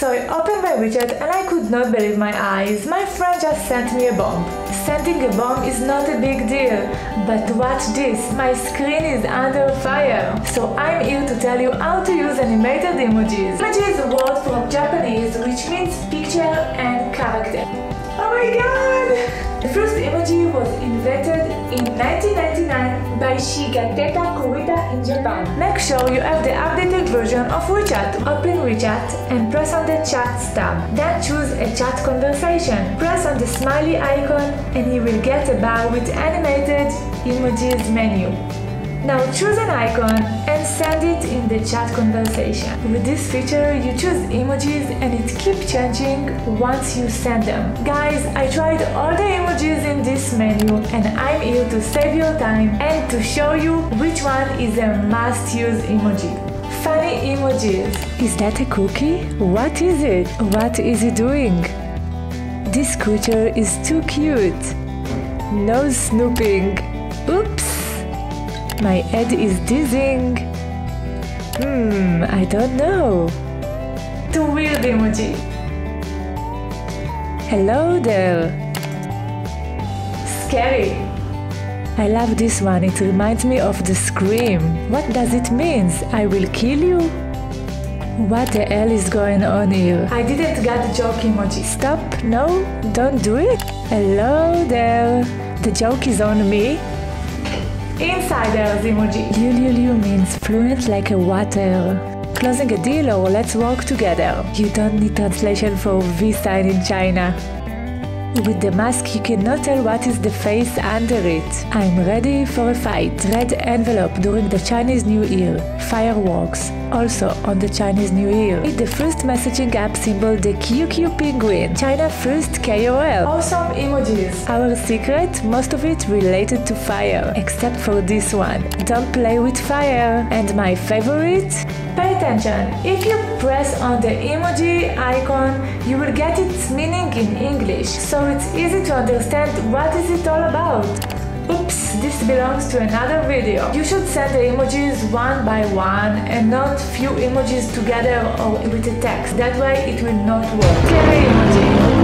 So I opened my WeChat and I could not believe my eyes. My friend just sent me a bomb. Sending a bomb is not a big deal, but watch this, my screen is under fire. So I'm here to tell you how to use animated emojis. Emoji is a word from Japanese which means picture and character. Oh my god! The first emoji was invented in 1999 by Shigetaka Kurita in Japan. Make sure you have the updated version of WeChat. Open WeChat and press on the chat tab. Then choose a chat conversation. Press on the smiley icon and you will get a bar with animated emojis menu. Now choose an icon and send it in the chat conversation. With this feature, you choose emojis and it keeps changing once you send them. Guys, I tried all the emojis in this menu and I'm here to save your time and to show you which one is a must-use emoji. Funny emojis. Is that a cookie? What is it? What is it doing? This creature is too cute. No snooping. Oops! My head is dizzying. Hmm, I don't know. Too weird emoji. Hello there. Scary. I love this one. It reminds me of the scream. What does it mean? I will kill you? What the hell is going on here? I didn't get the joke emoji. Stop. No, don't do it. Hello there. The joke is on me. Insiders emoji. Liu Liu Liu means fluent like a water. Closing a deal or let's work together. You don't need translation for V sign in China. With the mask you cannot tell what is the face under it. I'm ready for a fight. Red envelope during the Chinese New Year. Fireworks. Also on the Chinese New Year. With the first messaging app symbol the QQ penguin. China first KOL. Awesome emojis. Our secret, most of it related to fire. Except for this one. Don't play with fire. And my favorite? Pay attention. If you press on the emoji icon, you will get its meaning in English. So it's easy to understand what is it all about. Oops, this belongs to another video. You should send the emojis one by one and not few emojis together or with a text. That way it will not work. Emoji.